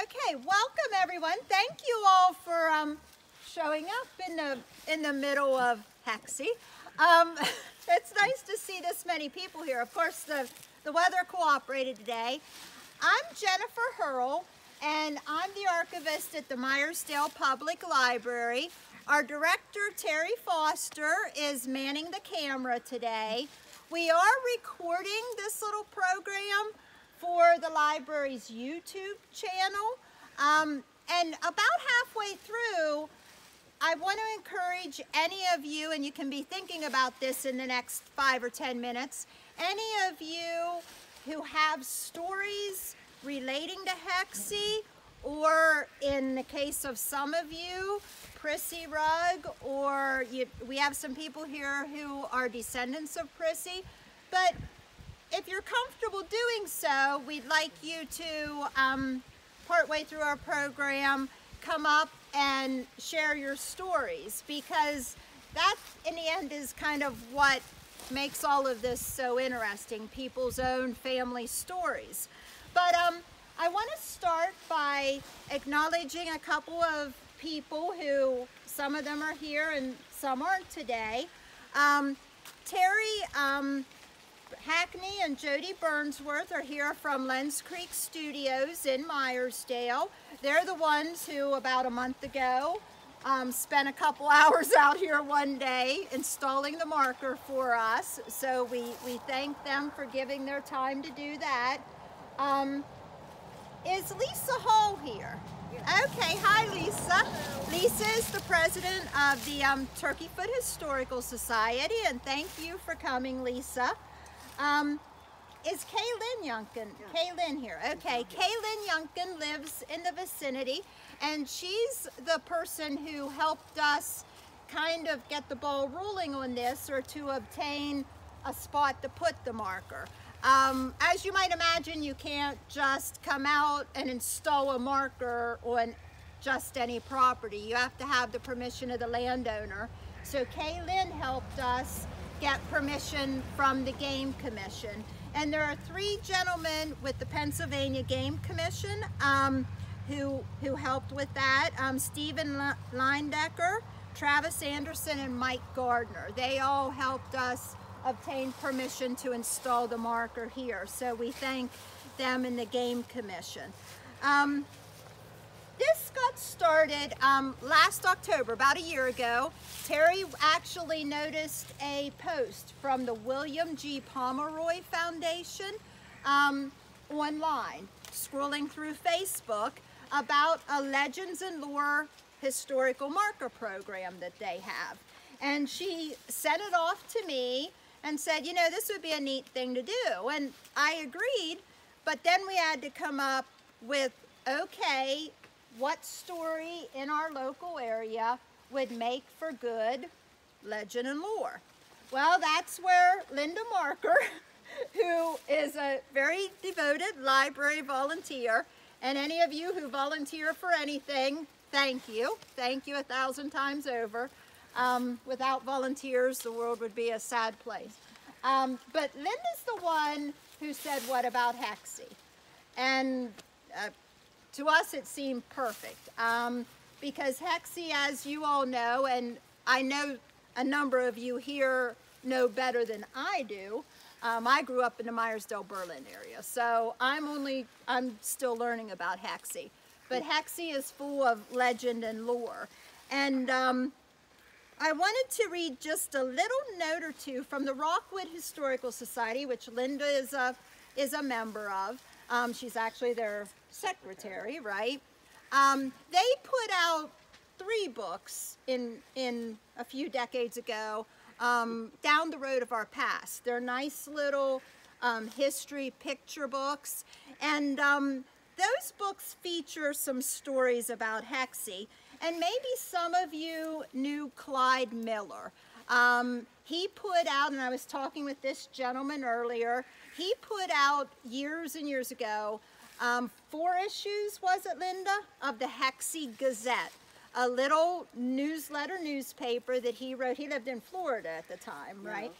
Okay, welcome everyone. Thank you all for um, showing up in the in the middle of Hexie. Um, it's nice to see this many people here. Of course, the, the weather cooperated today. I'm Jennifer Hurl, and I'm the archivist at the Meyersdale Public Library. Our director, Terry Foster, is manning the camera today. We are recording this little program for the library's YouTube channel. Um, and about halfway through, I want to encourage any of you, and you can be thinking about this in the next five or 10 minutes, any of you who have stories relating to Hexie, or in the case of some of you, Prissy Rugg, or you, we have some people here who are descendants of Prissy, but if you're comfortable doing so, we'd like you to, um, partway through our program, come up and share your stories because that, in the end, is kind of what makes all of this so interesting, people's own family stories. But um, I want to start by acknowledging a couple of people who, some of them are here and some aren't today. Um, Terry um, Hackney and Jody Burnsworth are here from Lens Creek Studios in Meyersdale. They're the ones who about a month ago um, spent a couple hours out here one day installing the marker for us. So we, we thank them for giving their time to do that. Um, is Lisa Hall here? Okay, hi Lisa. Lisa is the president of the um, Turkeyfoot Historical Society and thank you for coming Lisa. Um, is Kaylin Yunkin? Yeah. Kaylin here. Okay, Kaylin Yunkin lives in the vicinity and she's the person who helped us kind of get the ball rolling on this or to obtain a spot to put the marker. Um, as you might imagine, you can't just come out and install a marker on just any property. You have to have the permission of the landowner. So Kaylin helped us get permission from the Game Commission. And there are three gentlemen with the Pennsylvania Game Commission um, who, who helped with that. Um, Stephen Lindecker, Travis Anderson, and Mike Gardner. They all helped us obtain permission to install the marker here. So we thank them and the Game Commission. Um, this got started um, last October, about a year ago. Terry actually noticed a post from the William G. Pomeroy Foundation um, online, scrolling through Facebook, about a Legends and Lore historical marker program that they have. And she sent it off to me and said, you know, this would be a neat thing to do. And I agreed, but then we had to come up with, okay, what story in our local area would make for good legend and lore. Well, that's where Linda Marker, who is a very devoted library volunteer, and any of you who volunteer for anything, thank you. Thank you a thousand times over. Um, without volunteers, the world would be a sad place. Um, but Linda's the one who said, what about Hexie? And uh, to us it seemed perfect um, because Hexie, as you all know, and I know a number of you here know better than I do, um, I grew up in the Meyersdale Berlin area, so I'm only, I'm still learning about Hexie. But Hexie is full of legend and lore. And um, I wanted to read just a little note or two from the Rockwood Historical Society, which Linda is a, is a member of. Um, she's actually their secretary, right? Um, they put out three books in, in a few decades ago, um, Down the Road of Our Past. They're nice little um, history picture books. And um, those books feature some stories about Hexie. And maybe some of you knew Clyde Miller. Um, he put out, and I was talking with this gentleman earlier, he put out years and years ago um, four issues, was it, Linda, of the Hexie Gazette, a little newsletter newspaper that he wrote. He lived in Florida at the time, right?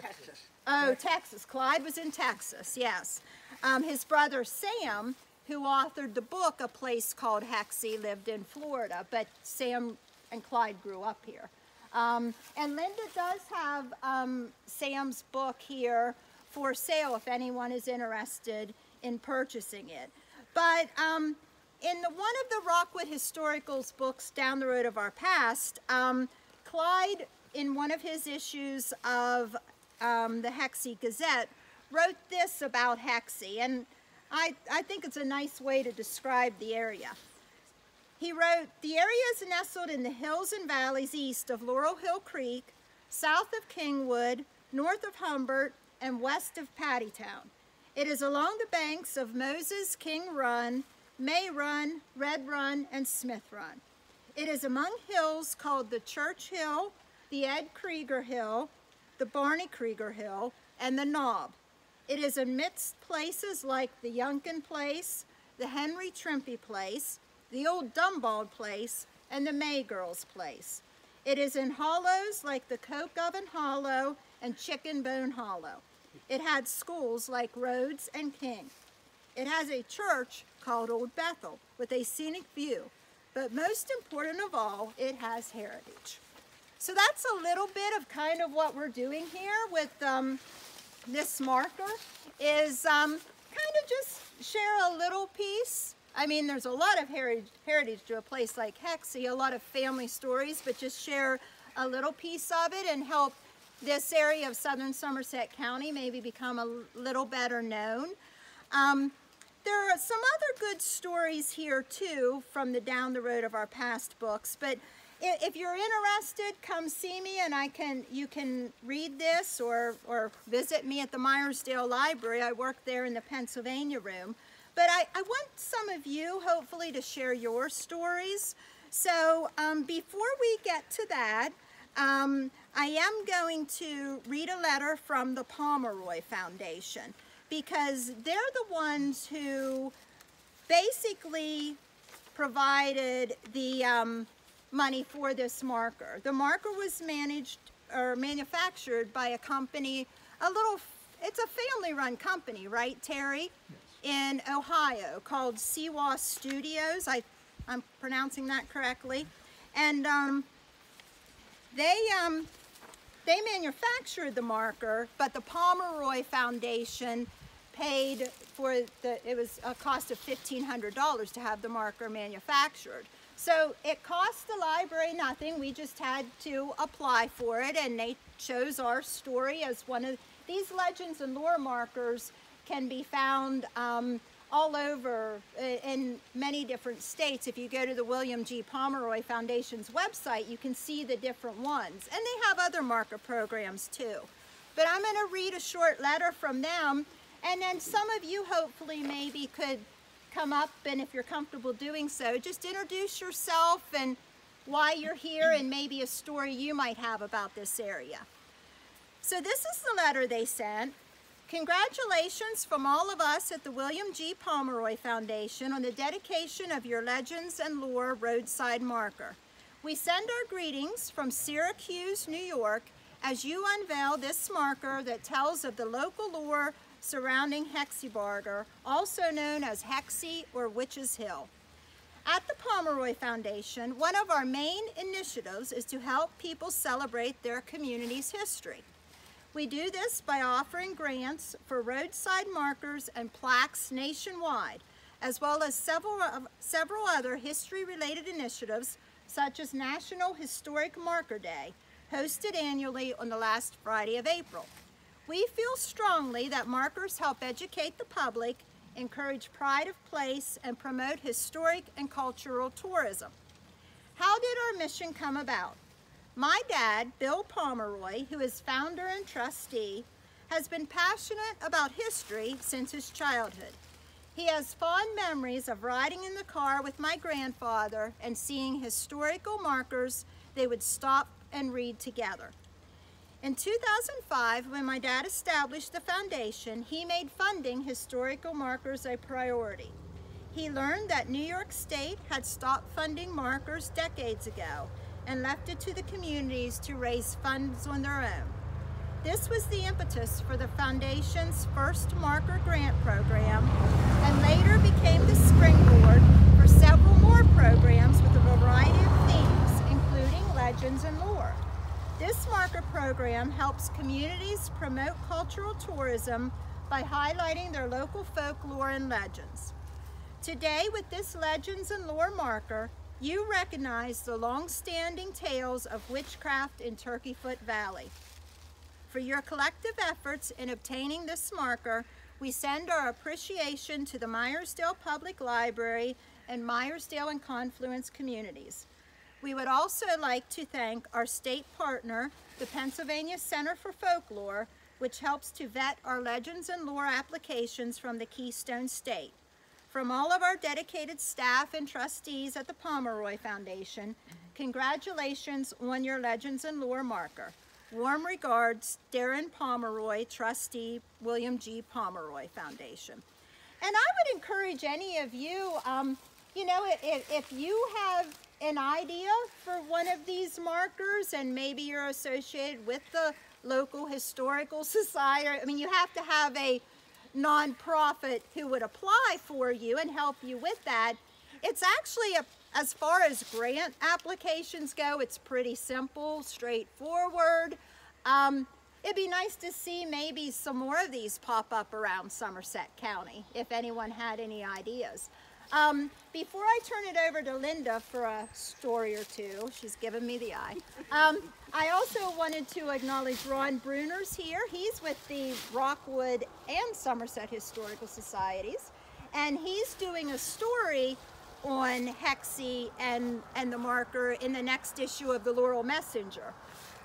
Texas. Oh, Texas. Clyde was in Texas, yes. Um, his brother Sam, who authored the book A Place Called Hexie, lived in Florida, but Sam and Clyde grew up here. Um, and Linda does have um, Sam's book here for sale if anyone is interested in purchasing it. But um, in the, one of the Rockwood Historicals books, Down the Road of Our Past, um, Clyde, in one of his issues of um, the Hexie Gazette, wrote this about Hexie, and I, I think it's a nice way to describe the area. He wrote, the area is nestled in the hills and valleys east of Laurel Hill Creek, south of Kingwood, north of Humbert, and west of Pattytown. It is along the banks of Moses King Run, May Run, Red Run, and Smith Run. It is among hills called the Church Hill, the Ed Krieger Hill, the Barney Krieger Hill, and the Knob. It is amidst places like the Yunkin Place, the Henry Trimpe Place, the Old Dumbald Place, and the May Girls Place. It is in hollows like the Coke Oven Hollow and Chicken Bone Hollow. It had schools like Rhodes and King. It has a church called Old Bethel with a scenic view, but most important of all, it has heritage. So that's a little bit of kind of what we're doing here with um, this marker is um, kind of just share a little piece. I mean, there's a lot of heritage, heritage to a place like Hexie, a lot of family stories, but just share a little piece of it and help this area of southern Somerset County maybe become a little better known. Um, there are some other good stories here too from the down the road of our past books, but if you're interested, come see me and I can you can read this or, or visit me at the Meyersdale Library. I work there in the Pennsylvania room. But I, I want some of you, hopefully, to share your stories. So um, before we get to that, um, I am going to read a letter from the Pomeroy Foundation because they're the ones who basically provided the um, money for this marker. The marker was managed or manufactured by a company, a little, it's a family run company, right Terry? Yes. In Ohio called Sewah Studios. I, I'm pronouncing that correctly. And um, they, um, they manufactured the marker, but the Pomeroy Foundation paid for the, it was a cost of $1,500 to have the marker manufactured. So it cost the library nothing. We just had to apply for it and they chose our story as one of, these legends and lore markers can be found um, all over uh, in many different states. If you go to the William G. Pomeroy Foundation's website, you can see the different ones. And they have other marker programs too. But I'm gonna read a short letter from them and then some of you hopefully maybe could come up and if you're comfortable doing so, just introduce yourself and why you're here and maybe a story you might have about this area. So this is the letter they sent. Congratulations from all of us at the William G. Pomeroy Foundation on the dedication of your Legends and Lore roadside marker. We send our greetings from Syracuse, New York, as you unveil this marker that tells of the local lore surrounding Hexebarger, also known as Hexie or Witches Hill. At the Pomeroy Foundation, one of our main initiatives is to help people celebrate their community's history. We do this by offering grants for roadside markers and plaques nationwide, as well as several, several other history-related initiatives, such as National Historic Marker Day, hosted annually on the last Friday of April. We feel strongly that markers help educate the public, encourage pride of place, and promote historic and cultural tourism. How did our mission come about? My dad, Bill Pomeroy, who is founder and trustee, has been passionate about history since his childhood. He has fond memories of riding in the car with my grandfather and seeing historical markers they would stop and read together. In 2005, when my dad established the foundation, he made funding historical markers a priority. He learned that New York State had stopped funding markers decades ago and left it to the communities to raise funds on their own. This was the impetus for the Foundation's first marker grant program and later became the springboard for several more programs with a variety of themes, including legends and lore. This marker program helps communities promote cultural tourism by highlighting their local folklore and legends. Today, with this Legends and Lore marker, you recognize the long-standing tales of witchcraft in Turkey Foot Valley. For your collective efforts in obtaining this marker, we send our appreciation to the Meyersdale Public Library and Meyersdale and Confluence communities. We would also like to thank our state partner, the Pennsylvania Center for Folklore, which helps to vet our legends and lore applications from the Keystone State. From all of our dedicated staff and trustees at the Pomeroy Foundation, congratulations on your Legends and Lore marker. Warm regards, Darren Pomeroy, trustee, William G. Pomeroy Foundation. And I would encourage any of you, um, you know, if, if you have an idea for one of these markers and maybe you're associated with the local historical society, I mean, you have to have a nonprofit who would apply for you and help you with that. It's actually, a, as far as grant applications go, it's pretty simple, straightforward. Um, it'd be nice to see maybe some more of these pop up around Somerset County, if anyone had any ideas. Um, before I turn it over to Linda for a story or two, she's given me the eye. Um, I also wanted to acknowledge Ron Bruner's here. He's with the Rockwood and Somerset Historical Societies, and he's doing a story on Hexie and, and the marker in the next issue of the Laurel Messenger.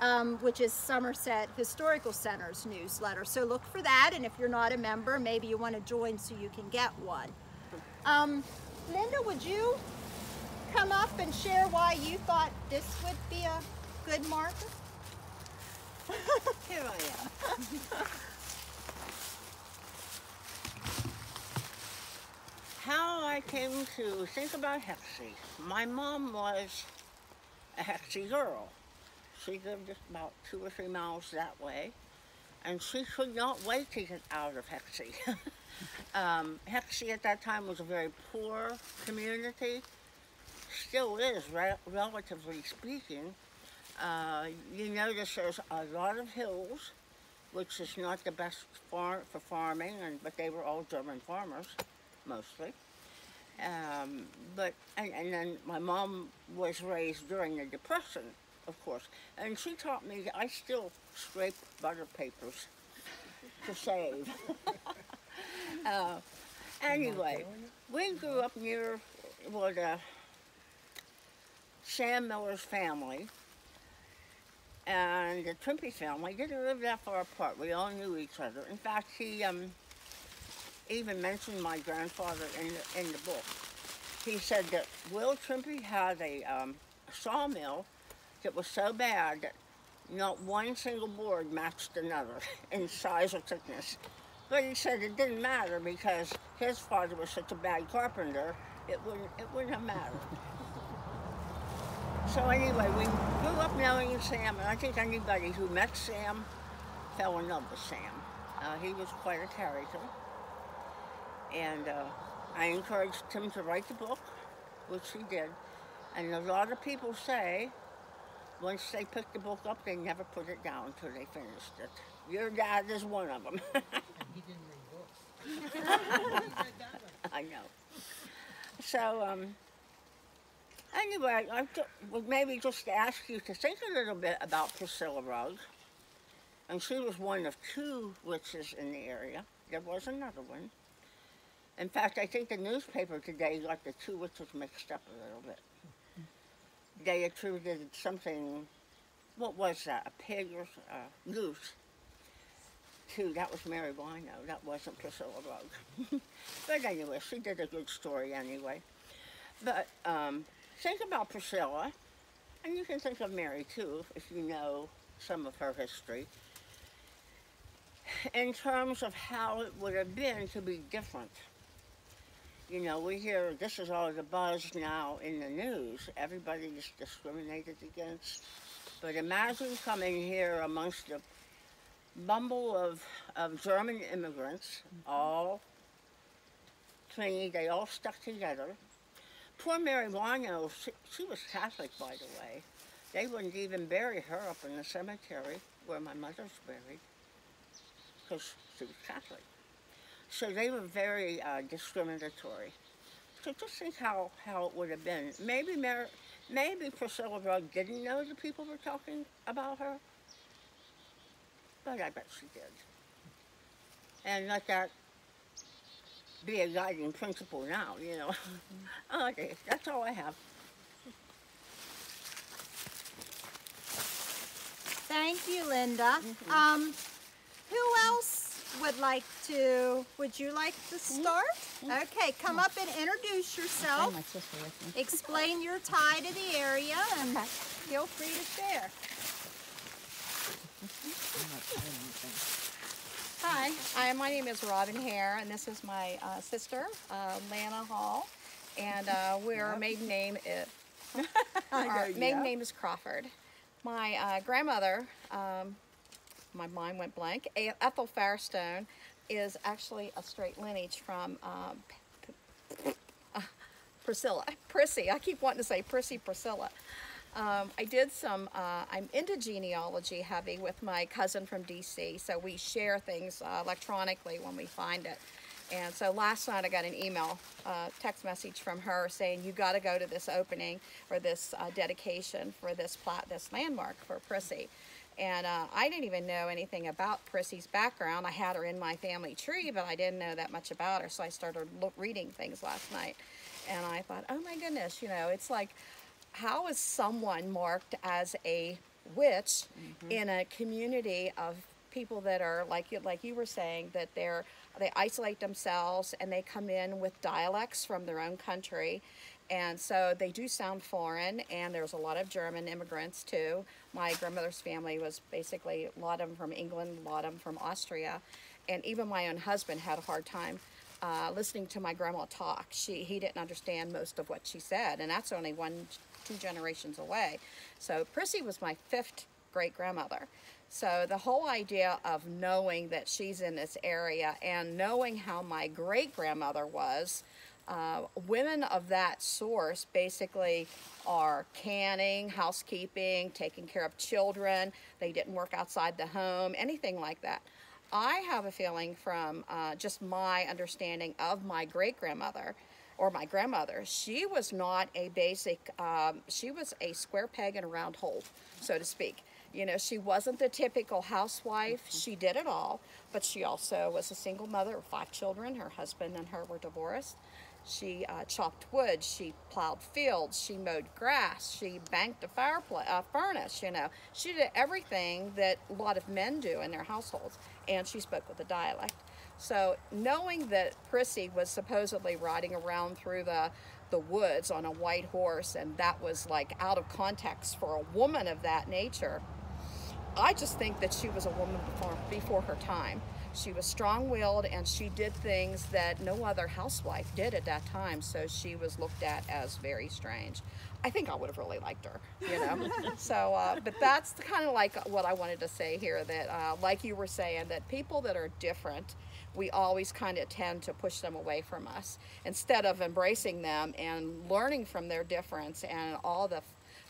Um, which is Somerset Historical Center's newsletter. So look for that, and if you're not a member, maybe you want to join so you can get one. Um, Linda, would you come up and share why you thought this would be a good marker? Here I am. How I came to think about Hexie. My mom was a Hexie girl. She lived about two or three miles that way, and she could not wait to get out of Hexie. Um, Hexie at that time was a very poor community, still is, re relatively speaking. Uh, you notice there's a lot of hills, which is not the best far for farming, and, but they were all German farmers, mostly. Um, but, and, and then my mom was raised during the Depression, of course, and she taught me, that I still scrape butter papers to save. Uh, anyway, we grew up near well, the Sam Miller's family and the Trimpe family didn't live that far apart. We all knew each other. In fact, he um, even mentioned my grandfather in the, in the book. He said that Will Trimpe had a um, sawmill that was so bad that not one single board matched another in size or thickness. But he said it didn't matter because his father was such a bad carpenter, it wouldn't, it wouldn't have mattered. so anyway, we grew up knowing Sam, and I think anybody who met Sam fell in love with Sam. Uh, he was quite a character. And uh, I encouraged him to write the book, which he did. And a lot of people say, once they picked the book up, they never put it down until they finished it. Your dad is one of them. he didn't read books. I know. So, um, anyway, I would maybe just ask you to think a little bit about Priscilla Rugg. And she was one of two witches in the area. There was another one. In fact, I think the newspaper today got the two witches mixed up a little bit. They attributed something, what was that, a pig or a goose too. That was Mary Wino. That wasn't Priscilla Rugg. but anyway, she did a good story anyway. But um, think about Priscilla, and you can think of Mary too, if you know some of her history, in terms of how it would have been to be different. You know, we hear this is all the buzz now in the news. Everybody is discriminated against. But imagine coming here amongst the bumble of, of German immigrants, all clingy, they all stuck together. Poor Mary Wino, she, she was Catholic, by the way. They wouldn't even bury her up in the cemetery where my mother's buried because she was Catholic. So they were very uh, discriminatory. So just think how, how it would have been. Maybe Mary, maybe Priscilla Rugg didn't know the people were talking about her, but I bet she did. And let that be a guiding principle now, you know. Mm-hmm. okay, that's all I have. Thank you, Linda. Mm-hmm. Um, who else would like to, would you like to mm-hmm. start? Okay, come up and introduce yourself. my sister with me. Explain your tie to the area and feel free to share. Hi, I, my name is Robin Hare, and this is my uh, sister, uh, Lana Hall, and uh, we're our maiden name is our maiden name is Crawford. My uh, grandmother, um, my mind went blank. A- Ethel Firestone is actually a straight lineage from um, uh, Priscilla, Prissy. I keep wanting to say Prissy Priscilla. Um, I did some, uh, I'm into genealogy heavy with my cousin from DC, so we share things uh, electronically when we find it. And so last night I got an email, uh, text message from her saying, you got to go to this opening or this uh, dedication for this plot, this landmark for Prissy. And uh, I didn't even know anything about Prissy's background. I had her in my family tree, but I didn't know that much about her. So I started reading things last night. And I thought, oh my goodness, you know, it's like, how is someone marked as a witch in a community of people that are like you like you were saying that they're they isolate themselves and they come in with dialects from their own country. And so they do sound foreign and there's a lot of german immigrants too. My grandmother's family was basically a lot of them from england a lot of them from austria. And even my own husband had a hard time uh, listening to my grandma talk. She he didn't understand most of what she said, and that's only one two generations away. So Prissy was my fifth great grandmother. So the whole idea of knowing that she's in this area and knowing how my great grandmother was. Uh, women of that source basically are canning, housekeeping, taking care of children. They didn't work outside the home, anything like that. I have a feeling from uh, just my understanding of my great grandmother or my grandmother, she was not a basic, um, she was a square peg in a round hole, so to speak. You know, she wasn't the typical housewife. She did it all, but she also was a single mother of five children. Her husband and her were divorced. She uh, chopped wood. She plowed fields. She mowed grass. She banked a fireplace, uh, furnace. You know, she did everything that a lot of men do in their households, and she spoke with a dialect. So knowing that Prissy was supposedly riding around through the the woods on a white horse, and that was like out of context for a woman of that nature, I just think that she was a woman before before her time. She was strong-willed and she did things that no other housewife did at that time. So she was looked at as very strange. I think I would have really liked her, you know. so, uh, but that's kind of like what I wanted to say here. That, uh, like you were saying, that people that are different, we always kind of tend to push them away from us instead of embracing them and learning from their difference and all the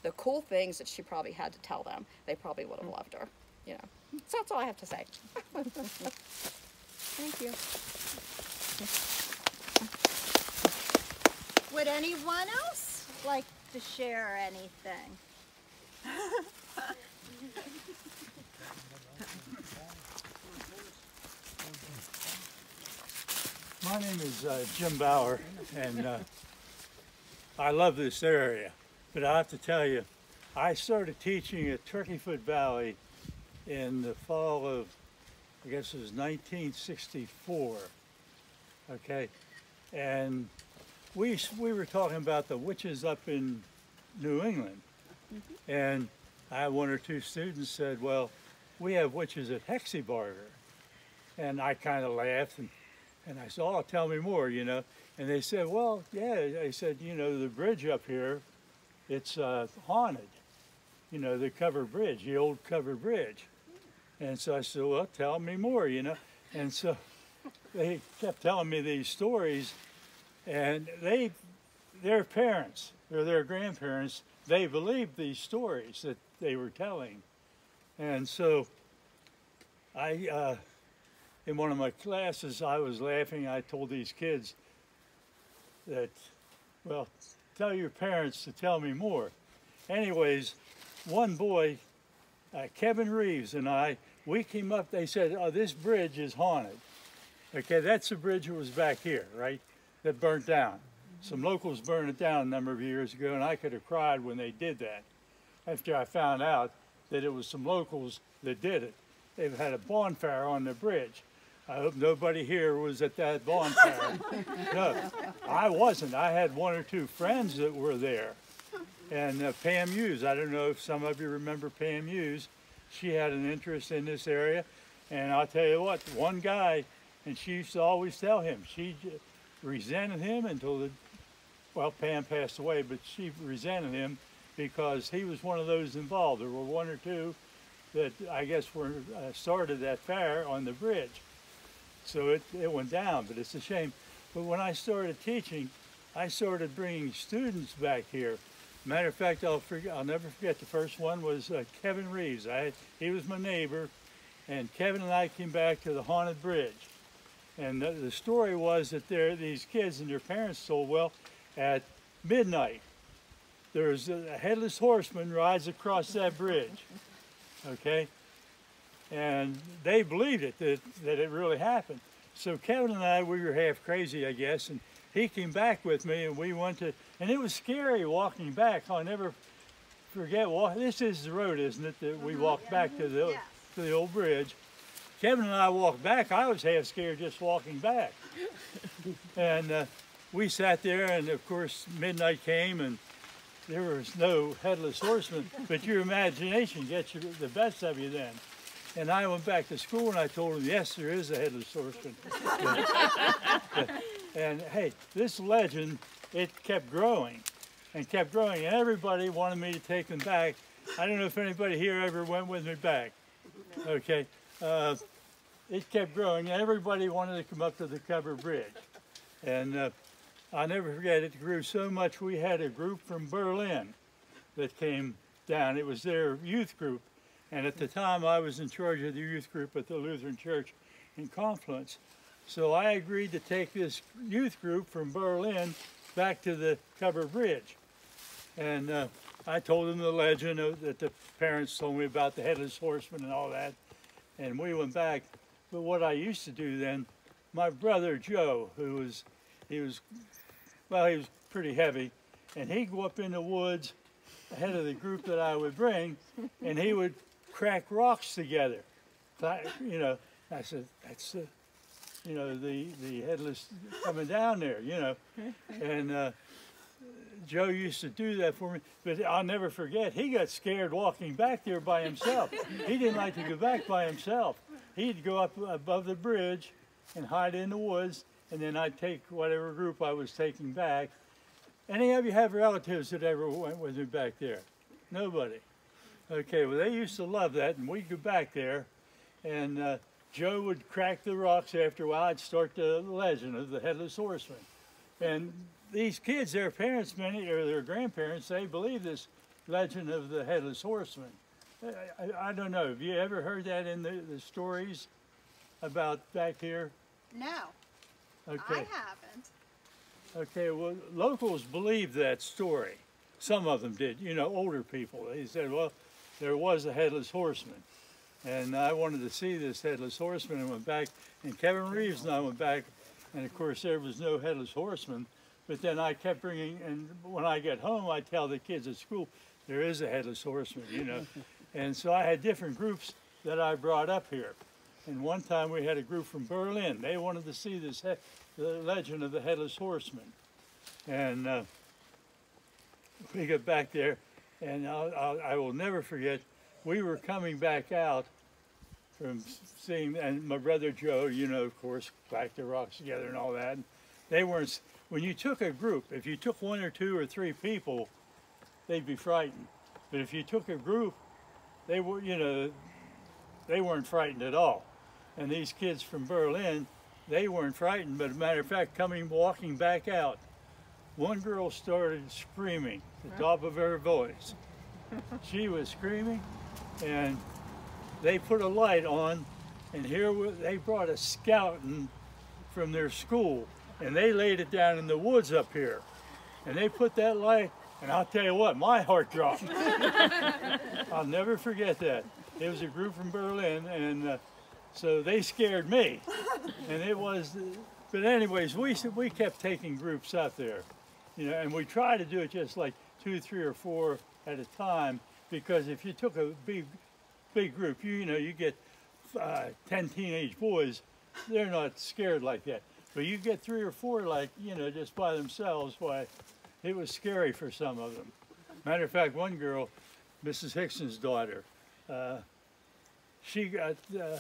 the cool things that she probably had to tell them. They probably would have mm. loved her, you know. So that's all I have to say. Thank you. Would anyone else like to share anything? My name is uh, Jim Bauer, and uh, I love this area. But I have to tell you, I started teaching at Turkeyfoot Valley in the fall of, I guess it was 1964. Okay, and we we were talking about the witches up in New England, and I had one or two students said, "Well, we have witches at Hexebarger," and I kind of laughed and. And I said, oh, tell me more, you know. And they said, well, yeah. I said, you know, the bridge up here, it's uh, haunted. You know, the covered bridge, the old covered bridge. And so I said, well, tell me more, you know. And so they kept telling me these stories, and they, their parents or their grandparents, they believed these stories that they were telling. And so I, uh, in one of my classes, I was laughing. I told these kids that, well, tell your parents to tell me more. Anyways, one boy, uh, Kevin Reeves, and I, we came up, they said, oh, this bridge is haunted. Okay, that's the bridge that was back here, right? That burnt down. Some locals burned it down a number of years ago, and I could have cried when they did that. After I found out that it was some locals that did it. They've had a bonfire on the bridge. I hope nobody here was at that bonfire. no, I wasn't. I had one or two friends that were there. And uh, Pam Hughes, I don't know if some of you remember Pam Hughes. She had an interest in this area. And I'll tell you what, one guy, and she used to always tell him, she resented him until the, well, Pam passed away, but she resented him because he was one of those involved. There were one or two that I guess were uh, started that fire on the bridge. So it, it went down, but it's a shame. But when I started teaching, I started bringing students back here. Matter of fact, I'll forget, I'll never forget. The first one was uh, Kevin Reeves. I, he was my neighbor, and Kevin and I came back to the haunted bridge. And the, the story was that there, these kids and their parents told, well, at midnight, there's a headless horseman rides across that bridge. Okay, and they believed it that, that it really happened. So Kevin and I, we were half crazy, I guess, and he came back with me, and we went to, and it was scary walking back. I'll never forget. Well, this is the road, isn't it? That we walked back to the to the old bridge. Kevin and I walked back. I was half scared just walking back, and uh, we sat there, and of course midnight came, and there was no headless horseman, but your imagination gets you the best of you then. And I went back to school and I told him, yes, there is a headless horseman. and hey, this legend, it kept growing and kept growing, and everybody wanted me to take them back. I don't know if anybody here ever went with me back. Okay. Uh, it kept growing, everybody wanted to come up to the covered bridge. And uh, I'll never forget, it grew so much we had a group from Berlin that came down. It was their youth group. And at the time, I was in charge of the youth group at the Lutheran Church in Confluence. So I agreed to take this youth group from Berlin back to the covered bridge. And uh, I told them the legend of, that the parents told me about the headless horseman and all that. And we went back. But what I used to do then, my brother Joe, who was, he was well, he was pretty heavy, and he'd go up in the woods ahead of the group that I would bring, and he would crack rocks together. You know, I said, that's the, you know, the the headless coming down there, you know, and uh, Joe used to do that for me. But I'll never forget, he got scared walking back there by himself. He didn't like to go back by himself. He'd go up above the bridge and hide in the woods, and then I'd take whatever group I was taking back. Any of you have relatives that ever went with me back there? Nobody. Okay, well, they used to love that, and we'd go back there, and uh, Joe would crack the rocks after a while. I'd start the legend of the Headless Horseman. And these kids, their parents, many, or their grandparents, they believe this legend of the Headless Horseman. I, I, I don't know. Have you ever heard that in the, the stories about back here? No, Okay. I haven't. Okay, well, locals believe that story. Some of them did, you know, older people. They said, well, there was a headless horseman. And I wanted to see this headless horseman and went back. And Kevin Reeves and I went back, and of course, there was no headless horseman. But then I kept bringing, and when I get home, I tell the kids at school, there is a headless horseman, you know. and so I had different groups that I brought up here. And one time we had a group from Berlin. They wanted to see this, the legend of the headless horseman. And uh, we got back there, and I'll, I'll, I will never forget. We were coming back out from seeing, and my brother Joe, you know, of course, cracked the rocks together and all that. They weren't. When you took a group, if you took one or two or three people, they'd be frightened. But if you took a group, they were, you know, they weren't frightened at all. And these kids from Berlin, they weren't frightened, but a matter of fact, coming walking back out, one girl started screaming at the top of her voice. She was screaming, and they put a light on, and here they brought a scouting from their school, and they laid it down in the woods up here, and they put that light, and I'll tell you what, my heart dropped. I'll never forget that. It was a group from Berlin, and uh, so they scared me, and it was. But anyways, we we kept taking groups out there, you know, and we try to do it just like two, three, or four at a time, because if you took a big big group, you you know, you get uh, ten teenage boys, they're not scared like that. But you get three or four like you know just by themselves, why, it was scary for some of them. Matter of fact, one girl, Mrs. Hickson's daughter, uh, she got. Uh,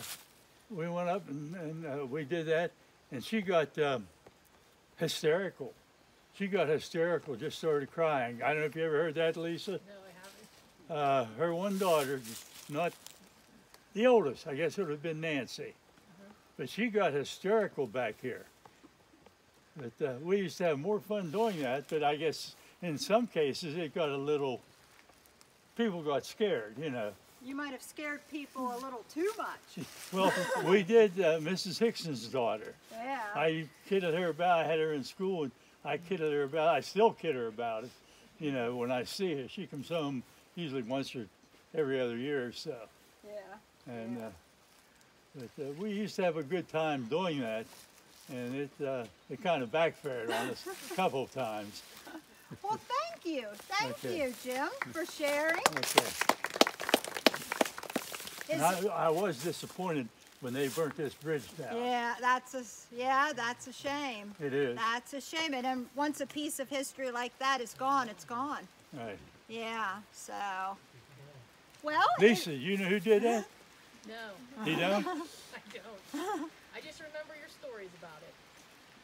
we went up and, and uh, we did that, and she got um, hysterical. She got hysterical, just started crying. I don't know if you ever heard that, Lisa. No, I haven't. Uh, her one daughter, not the oldest, I guess it would have been Nancy, but she got hysterical back here. But uh, we used to have more fun doing that, but I guess in some cases it got a little, people got scared, you know. You might have scared people a little too much. Well, we did uh, Mrs. Hickson's daughter. Yeah. I kidded her about. I had her in school, and I kidded her about. I still kid her about it. You know, when I see her, she comes home usually once or every other year or so. yeah. And uh, but uh, we used to have a good time doing that, and it uh, it kind of backfired on us a couple of times. Well, thank you. Thank Okay. you, Jim, for sharing. Okay. I, I was disappointed when they burnt this bridge down. yeah, that's a s- yeah, that's a shame. It is That's a shame. And then once a piece of history like that is gone, it's gone. right. Yeah. So, well, it- Lisa, you know who did that? No, You don't? I don't. I just remember your stories about it.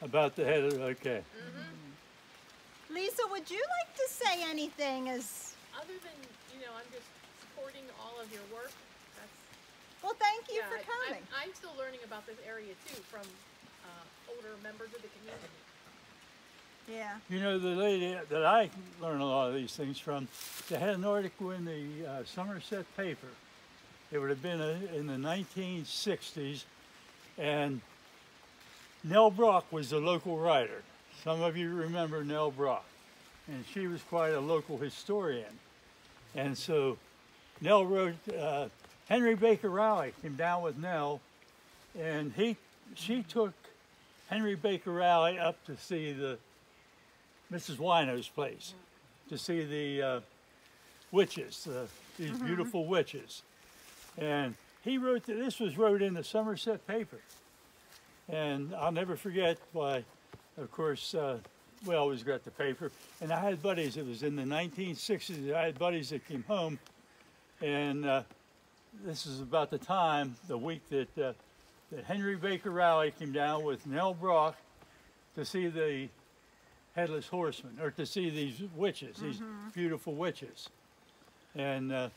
About the head of okay. Mm-hmm. Lisa, would you like to say anything? As Other than, you know, I'm just supporting all of your work. That's well, thank you yeah, for coming. I'm, I'm still learning about this area too from uh, older members of the community. yeah. You know, the lady that I learned a lot of these things from, they had an article in the uh, Somerset paper. It would have been uh, in the 1960s, and Nell Brock was the local writer. Some of you remember Nell Brock, and she was quite a local historian. And so Nell wrote, uh, Henry Baker Rowley came down with Nell, and he, she took Henry Baker Rowley up to see the Mrs. Wino's place to see the uh, witches, uh, these beautiful witches. And he wrote that this was wrote in the Somerset paper. And I'll never forget why, of course, uh, we always got the paper. And I had buddies, it was in the 1960s, I had buddies that came home. And uh, this is about the time, the week that, uh, that Henry Baker Rowley came down with Nell Brock to see the headless horseman, or to see these witches, these beautiful witches. And uh,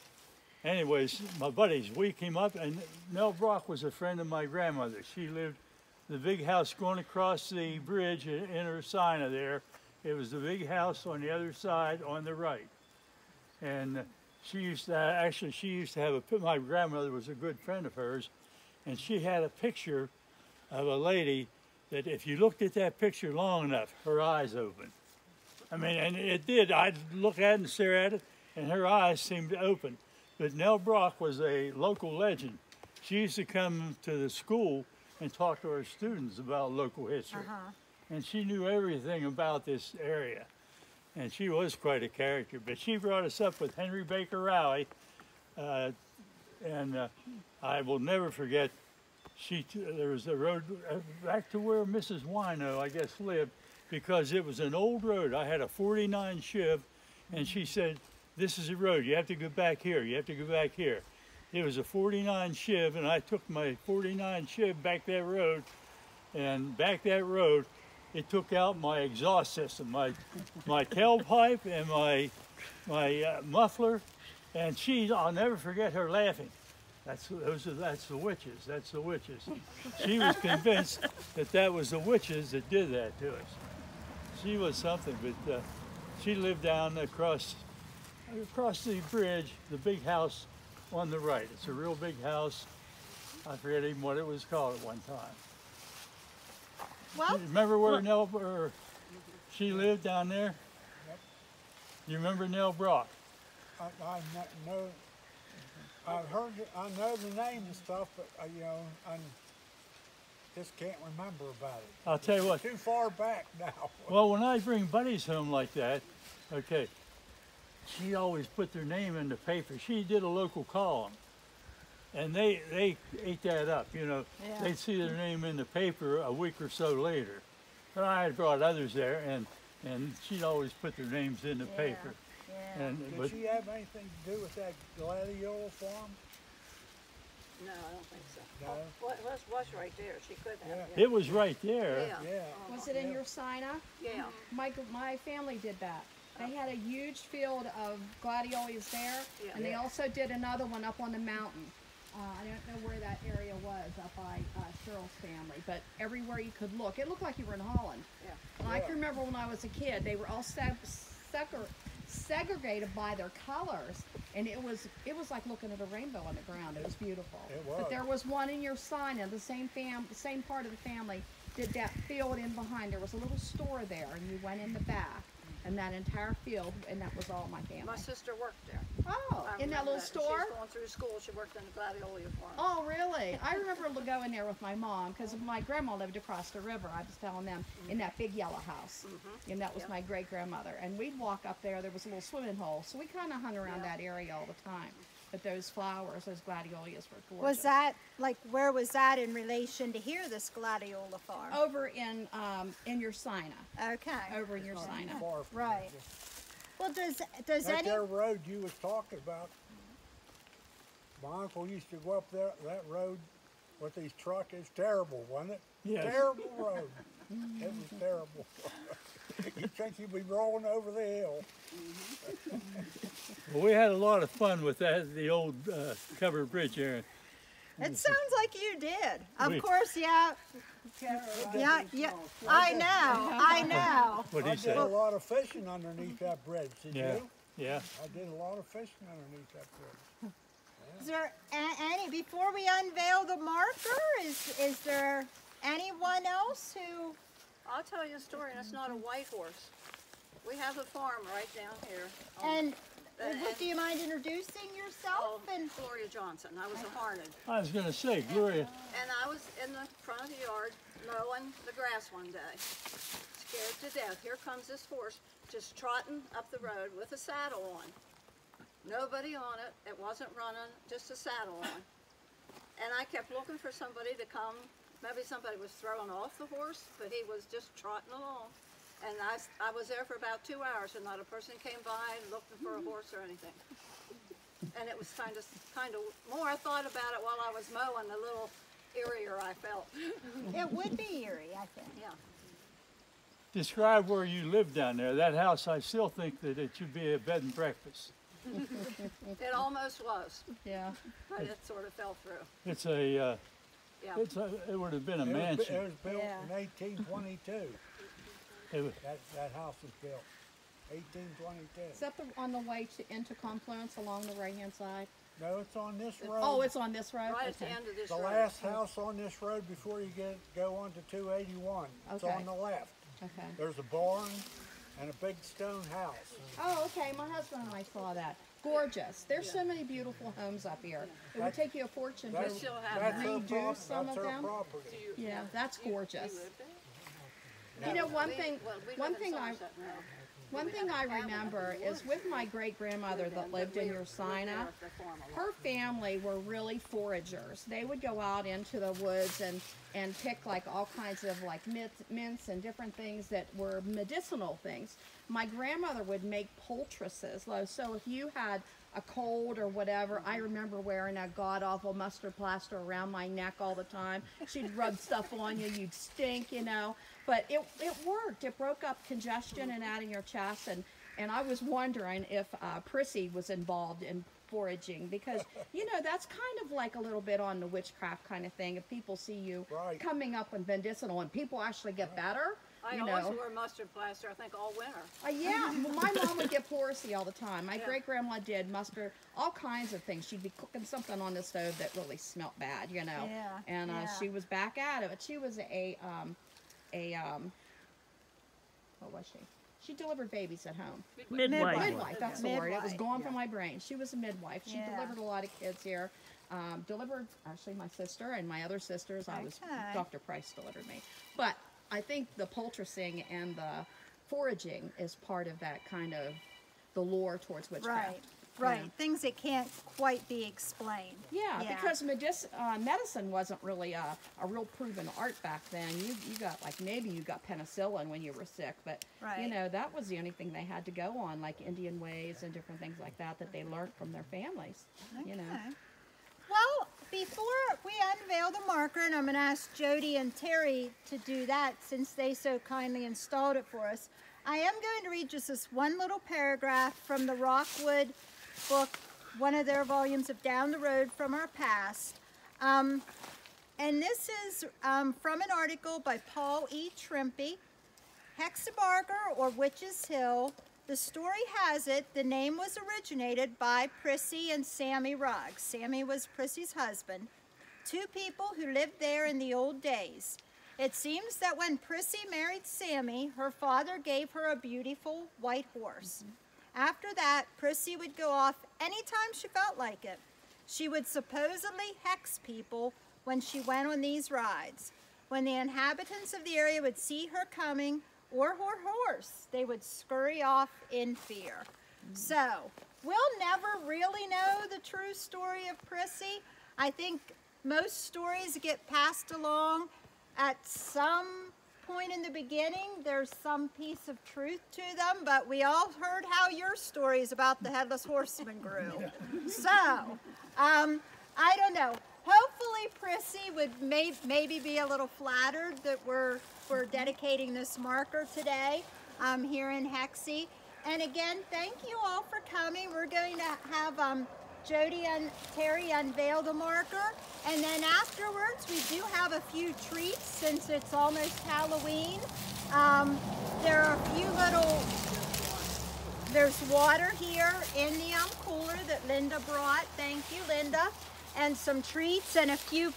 anyways, my buddies, we came up, and Nell Brock was a friend of my grandmother. She lived the big house going across the bridge in in Ursina there. It was the big house on the other side on the right. And uh, she used to, actually, she used to have a, my grandmother was a good friend of hers, and she had a picture of a lady that if you looked at that picture long enough, her eyes opened. I mean, and it did. I'd look at it and stare at it, and her eyes seemed to open. But Nell Brock was a local legend. She used to come to the school and talk to our students about local history. Uh-huh. And she knew everything about this area. And she was quite a character. But she brought us up with Henry Baker Rowley. Uh, and uh, I will never forget she there was a road uh, back to where Mrs. Wino, I guess, lived because it was an old road. I had a 49 Chev, and she said, "This is a road. You have to go back here. You have to go back here." It was a 49 Chev, and I took my 49 Chev back that road, and back that road, it took out my exhaust system, my my tailpipe, and my my uh, muffler, and she. I'll never forget her laughing That's those are that's the witches. That's the witches. She was convinced that that was the witches that did that to us. She was something, but uh, she lived down across across the bridge, the big house on the right. It's a real big house. I forget even what it was called at one time. Well, remember where Nell or she lived down there? You remember Nell Brock? I, I know, I've heard, I know the name and stuff, but, uh, you know, I just can't remember about it. I'll tell you what. Too far back now. Well, when I bring buddies home like that, okay, she always put their name in the paper. She did a local column, and they they ate that up. You know, Yeah. they'd see their name in the paper a week or so later. But I had brought others there, and and she'd always put their names in the paper. And Did but she have anything to do with that gladiola farm? No, I don't think so. No? Oh, was, was, was right there, she could have, Yeah. yeah. it was right there. Yeah, Yeah. Oh, was it in Ursina up? yeah. My, my family did that. They had a huge field of gladiolus there, Yeah. and they also did another one up on the mountain. Uh, I don't know where that area was up by uh, Cheryl's family, but everywhere you could look, it looked like you were in Holland. Yeah. And I can remember when I was a kid, they were all seg- segre- segregated by their colors, and it was it was like looking at a rainbow on the ground. It was beautiful. It was. But there was one in Ursina, and the same fam, the same part of the family did that field in behind. There was a little store there, and you went in the back, and that entire field, and that was all my family. My sister worked there. Oh, I in that little store. She was going through school, she worked in the Gladiola farm. Oh, really? I remember going there with my mom because my grandma lived across the river. I was telling them in mm-hmm. that big yellow house, mm-hmm. and that was Yeah. my great grandmother. And we'd walk up there. There was a little swimming hole, so we kind of hung around Yeah. that area all the time. But those flowers, those gladiolus, were gorgeous. was that like where was that in relation to here, this gladiola farm? over in um, in Ursina? Okay. Over in your Not Sina. far Right. Well, does does That any there road you was talking about, my uncle used to go up there, that road with his truck, it's terrible, wasn't it? Yes. Terrible road. It was terrible. You'd think you'd be rolling over the hill. Well, we had a lot of fun with that the old uh, covered bridge there. It sounds like you did. Of We- course, yeah. Yeah, yeah. I know. I know. What I he did said. a lot of fishing underneath that bridge, did Yeah, you? yeah. I did a lot of fishing underneath that bridge. Is there any before we unveil the marker? Is is there anyone else who? I'll tell you a story, and it's not a white horse. We have a farm right down here. on- And Uh, and- do you mind introducing oh, yourself? And Gloria Johnson, I was a Harned. I was gonna say, Gloria. And I was in the front of the yard mowing the grass one day, scared to death. Here comes this horse just trotting up the road with a saddle on. Nobody on it, it wasn't running, just a saddle on. And I kept looking for somebody to come, maybe somebody was throwing off the horse, but he was just trotting along. And I, I was there for about two hours and not a person came by looking for a horse or anything. And it was kind of, kind of, more I thought about it while I was mowing, the little eerier I felt. it would be eerie, I think. Yeah. Describe where you live down there. That house, I still think that it should be a bed and breakfast. It almost was, Yeah. but it sort of fell through. It's a, uh, Yeah. it's a, it would have been a It was, it was built Yeah. in eighteen twenty-two. It was- That, that house was built, eighteen twenty-two. Is that the, on the way to into Confluence along the right hand side? No, it's on this road. Oh, it's on this road. Right at the end of this The road. last house on this road before you get, go on to two eighty-one. It's Okay. on the left. Okay. There's a barn and a big stone house. Oh, okay. My husband and I saw that. Gorgeous. There's so many beautiful homes up here. It would take you a fortune to. That's, still have that's that. her redo some that's of her them? property. Yeah, that's gorgeous. No, You know, one we- thing- well, we one live in thing I- Somerset now. One thing I have a cabin up remember is with my great grandmother that lived in we- your we there Sina. at the farm a lot. her family were really foragers. They would go out into the woods and and pick like all kinds of like mints, mints and different things that were medicinal things. My grandmother would make poultices. So if you had a cold or whatever, I remember wearing a god awful mustard plaster around my neck all the time. She'd rub stuff on you, you'd stink, you know. But it it worked. It broke up congestion and out in your chest and and I was wondering if uh, Prissy was involved in foraging because you know that's kind of like a little bit on the witchcraft kind of thing. If people see you Right. coming up with medicinal and people actually get better, I you always know. wear mustard plaster, I think, all winter. Uh, yeah, well, my mom would get pleurisy all the time. My Yeah. great grandma did mustard, all kinds of things. She'd be cooking something on the stove that really smelt bad, you know. Yeah, And uh, yeah. she was back at it. She was a um, a um, what was she? She delivered babies at home. Midwife. Midwife, that's the word. It was Midwife, gone from my brain. She was a midwife. She Yeah. delivered a lot of kids here. Um, delivered actually my sister and my other sisters. I was Dr. Price delivered me. But I think the poulticing and the foraging is part of that kind of the lore towards witchcraft. Right, right. Things that can't quite be explained. Yeah, Yeah. because medic- uh, medicine wasn't really a, a real proven art back then. You you got like maybe you got penicillin when you were sick, but Right. you know that was the only thing they had to go on, like Indian ways and different things like that that they learned from their families. You know. Before we unveil the marker, and I'm going to ask Jody and Terry to do that since they so kindly installed it for us, I am going to read just this one little paragraph from the Rockwood book, one of their volumes of Down the Road from Our Past. Um, and this is um, from an article by Paul E. Trimpe. Hexebarger or Witch's Hill, the story has it the name was originated by Prissy and Sammy Ruggs. Sammy was Prissy's husband, two people who lived there in the old days. It seems that when Prissy married Sammy, her father gave her a beautiful white horse. Mm-hmm. After that, Prissy would go off anytime she felt like it. She would supposedly hex people when she went on these rides. When the inhabitants of the area would see her coming or her horse, they would scurry off in fear. So, we'll never really know the true story of Prissy. I think most stories get passed along at some point in the beginning. There's some piece of truth to them, but we all heard how your stories about the headless horseman grew. So, um, I don't know. Hopefully, Prissy would may, maybe be a little flattered that we're we're dedicating this marker today um, here in Hexie. And again, thank you all for coming. We're going to have um, Jody and Terry unveil the marker, and then afterwards we do have a few treats since it's almost Halloween. Um, there are a few little there's water here in the um, cooler that Linda brought. Thank you, Linda. And some treats and a few, in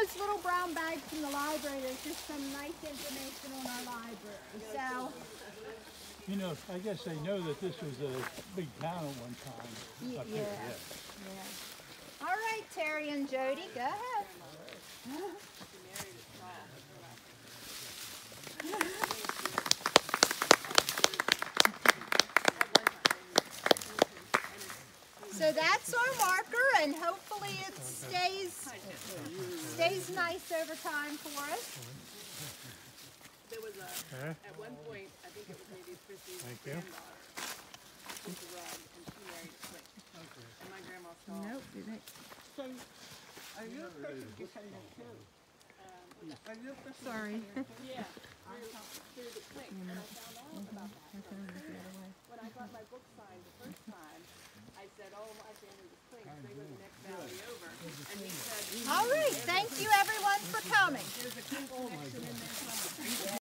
those little brown bags from the library, there's just some nice information on our library. So, You know, I guess they know that this was a big town at one time. Y- up here, yeah. yeah. All right, Terry and Jody, go ahead. So that's our marker, and hopefully it stays stays nice over time for us. There was a, at one point, I think it was maybe Chrissy's Thank you. granddaughter, Mr. Rugg, and she married a Switch. And my grandma saw. Nope. So, are you a person descendant too? Are you a person Sorry. Yeah, through the clink, and I found out about that. When I got my book signed the first time, All right, thank you everyone for coming.